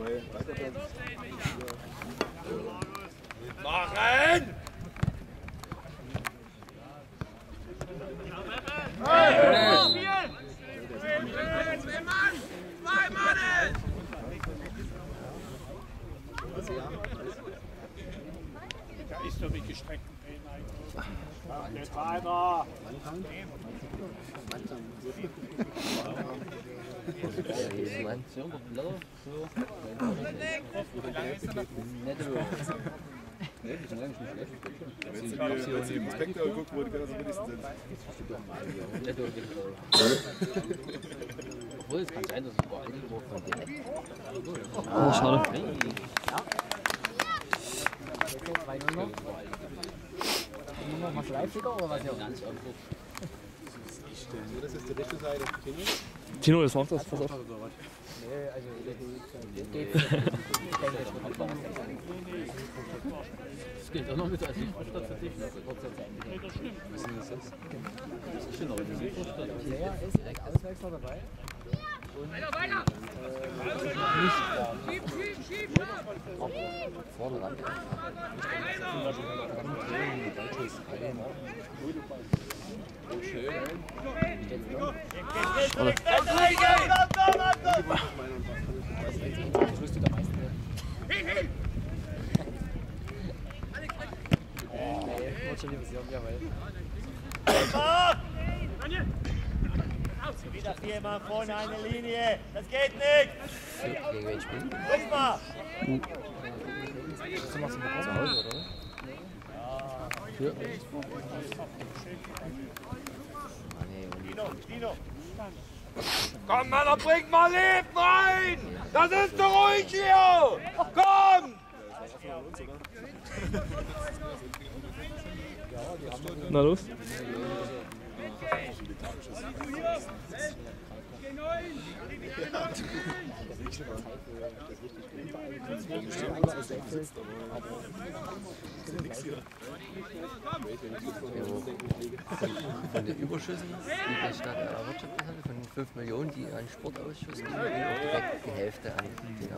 Alles dabei. Machen! Da ist doch mit gestreckten Beinen eigentlich. Geht weiter. Wenn du wenn du im Inspektor guckst, wo die ganzen Willigsten sind. Obwohl, es kann sein, dass überall irgendwo von denen. Oh, schade. Noch was live oder was ja ganz irgendwo. Das ist die rechte Seite. Tino, das macht das. Pass auf. Nee, also geht. Das geht auch noch mit als Südvorstadt für dich. Das eigentlich. Was ist das jetzt? Das ist genau die Südvorstadt. Ja, ist direkt Auswechsler dabei. Weiter, weiter! Schieb, schieb, schieb! Vorne ran. Das jawohl. Wieder viermal vorne eine Linie. Das geht nicht. Gegen wen spielen? Guck mal. Du machst zu Hause, oder? Dino. Komm, Männer, bringt mal Leben rein! Das ist so ruhig hier! Komm! Na los. Von den Überschüssen, die die Stadt erwirtschaftet hat, von den 5 Millionen, die an Sportausschuss gingen, ging auch direkt die Hälfte an die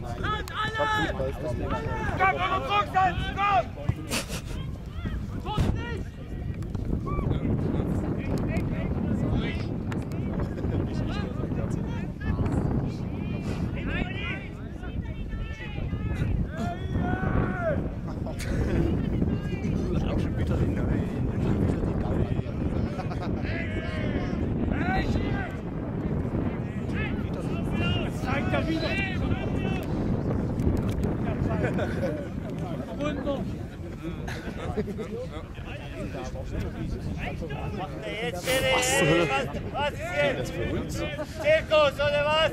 machen! Komm, komm, Druck setzen, komm! Zeigt er wieder. Macht er jetzt Schiri? Was, ist jetzt? Zirkus oder was?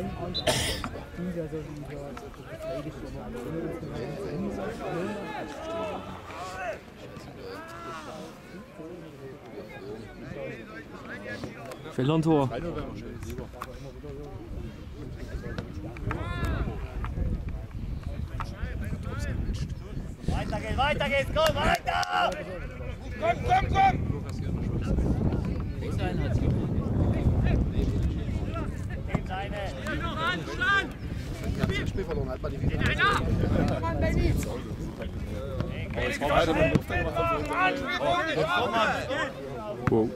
Fehler ein Tor. Weiter geht's, weiter geht's, komm, weiter! Komm, komm, komm! Spiel verloren, halt mal die Finger. Mann, Benny! Wow.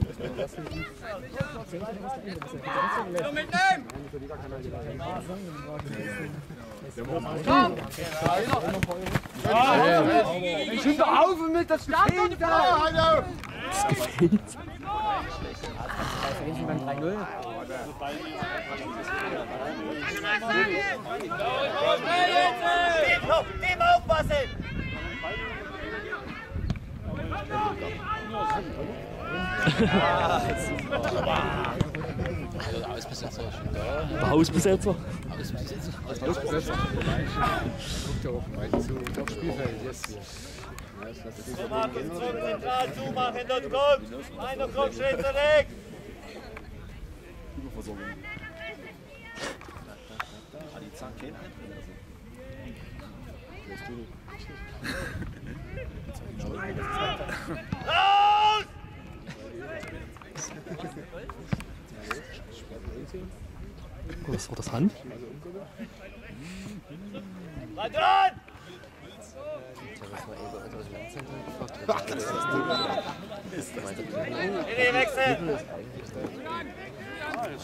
Ich bin doch auf mit das Gefäß da! Das gefällt. Dem, dem aufpassen! Der Ausbesetzer ist schon da. Der Hausbesetzer. Ausbesetzer. Zumachen, zurück, zentral zumachen, dort kommt! Einer kommt schnell zurück! Wasserversorgung. Ah, die zahlen keinen Eintritt oder so. Weißt du. Raus! Oh, was war das Hand? Mal dran!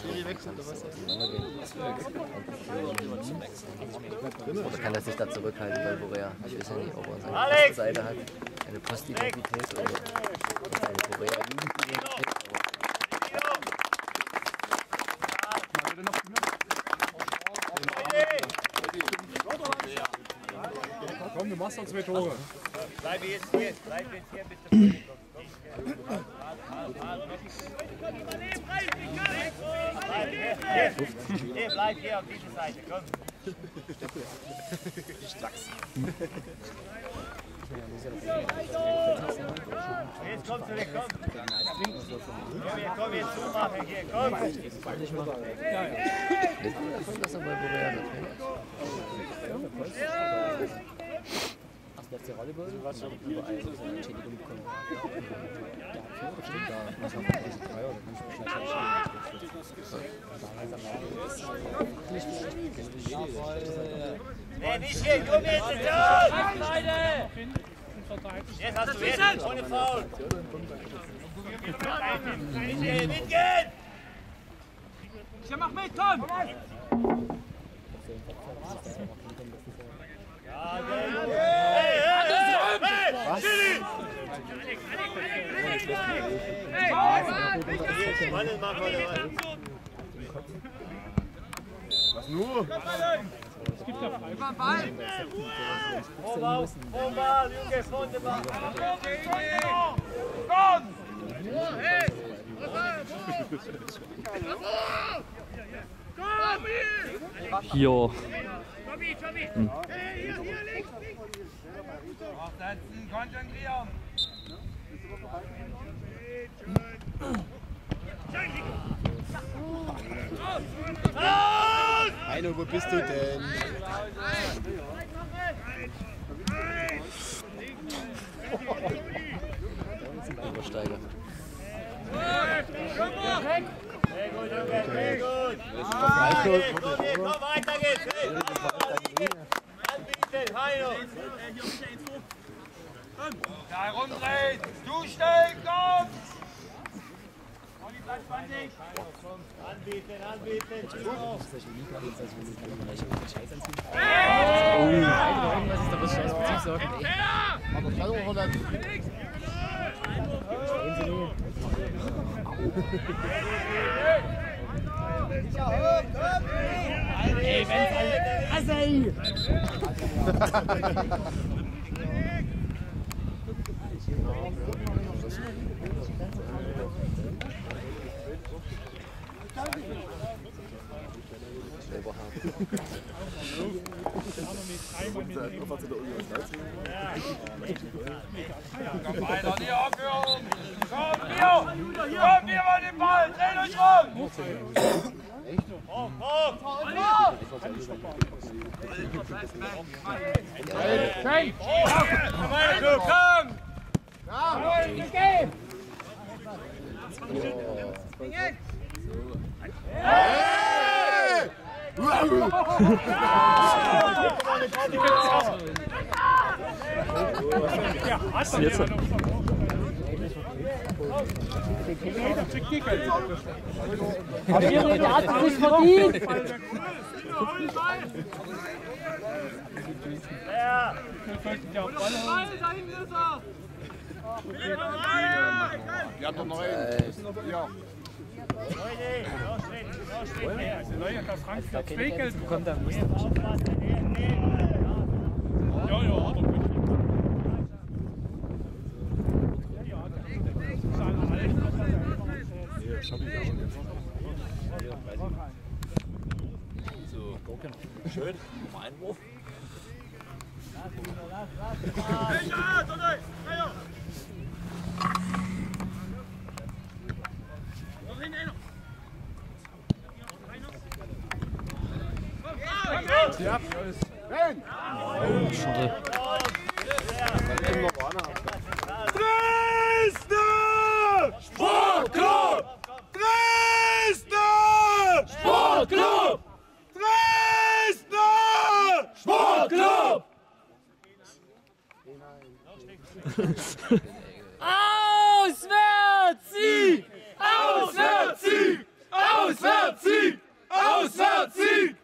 Schiri! Oder kann er sich da zurückhalten bei Borea? Ich weiß ja nicht, ob er seine Alex! Seite hat. Eine Postidentität oder eine Borea-Jugendidentität. Komm, du machst noch zwei Tore. Bleib jetzt hier, bleib jetzt hier bitte. Hier, bleib hier auf dieser Seite, komm. Jetzt komm zurück, komm. Komm hier, komm hier zumachen, hier, komm. Kommt das noch bei Borea der FC Volleyball hat überall. So eine Entschädigung bekommen. Ja, das stimmt, da muss man ein bisschen teuer, da kann ich mich Nee, nicht hier, komm jetzt, los! Jetzt hast du jetzt, ohne Foul. Mitgehen, mitgehen! Ja, mach mit, komm! Hey, hey, hey, hey, Schiri! Mann, mach mal, Mann. Was nur? Vorbau, Vorbau, Junge, Freunde, Ball. Hier. Konzentrieren! Heino, wo bist du denn? Übersteiger. Sehr gut, sehr gut. Komm, weiter geht's. Heino. Da herumdrehen! Du stehen, komm! Anbieten, anbieten, Timo. Was ist da was Scheiß Betrieb sagen? Aber gerade auch dann. Ey, wenn's. Komm weiter, Aufführung! Komm, wir! Komm, wir wollen den Ball! Dreht euch rum! Hoch, ist jetzt? Der hat sich verdient! Ja. Doch noch einen. Ja. Leute, Schritt mehr. Da keine Geld bekommt, dann muss Aufpassen, hier, hier. Ja, ja, hat er gut. Schön. Mal Einwurf. Schade. Dresden! Sportclub! Dresden! Sportclub! Dresden! Sportclub! Auswärtssieg! Auswärtssieg! Auswärtssieg! Auswärtssieg!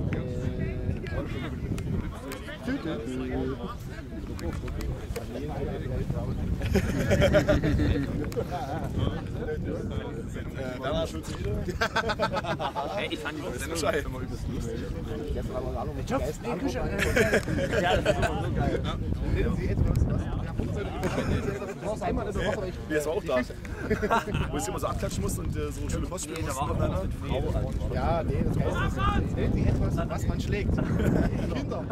fand die Das ist Bescheid. Wie es war auch da. Wo ich immer so abklatschen muss und äh, so schöne Post spielen muss. Ja, nee, das heißt, wählen Sie etwas, was man schlägt. Kinder.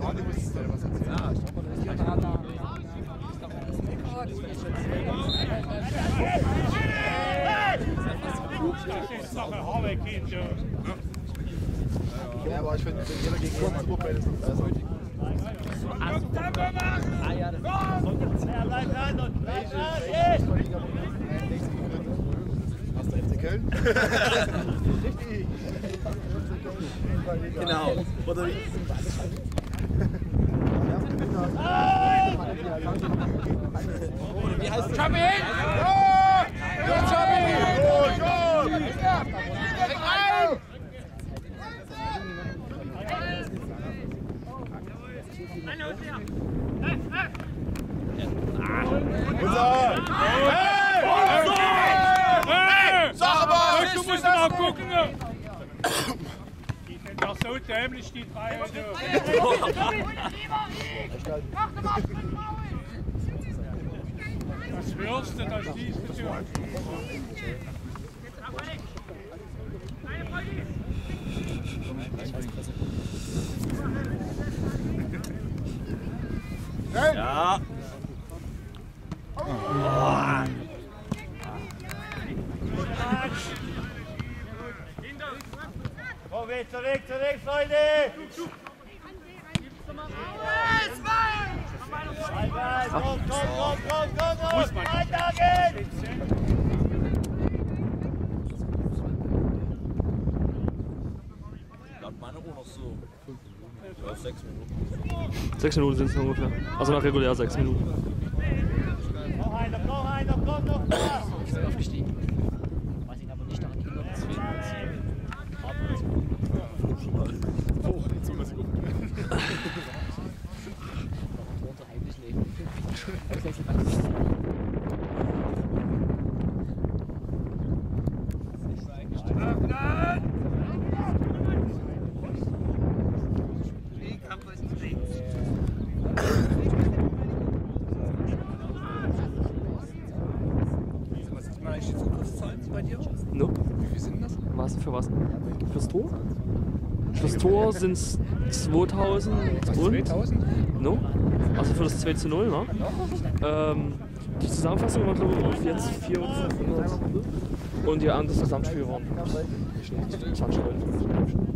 Frage muss was erzählen. Das ist doch ein Harvey-Kind, ja. Ja, aber ich finde, jeder gegen Würzburg bei das besser. Ja, bleib dran und bleib dran! Yes! Hast du FC Köln? Richtig. Genau. Oder wie? Wie heißt das? Hey! Hey! Du sind doch so dämlich, die drei. Das hörst du, das siehst du. Ja. Zurück, zurück, Freunde! Komm, komm, komm, komm, komm! Laut meiner Uhr noch so. Ja, sechs Minuten. Sechs Minuten sind es ungefähr. Also nach regulär sechs Minuten. Noch einer, noch einer, komm, noch! Ich bin aufgestiegen. Was ihn aber nicht daran hindert, dass wir Hoch, jetzt soll man sich gucken. unser heimlich leben. Was ist mal eigentlich die Zukunftszahlen bei dir? No? Wie viel sind das? Was? Für was? Fürs Tor? Fürs Tor sind es 2000 und? 2000? No? Also für das 2 zu 0, ne? Ähm, die Zusammenfassung war glaube ich jetzt 400 500 und die anderen Gesamtspiel waren 20 Leute.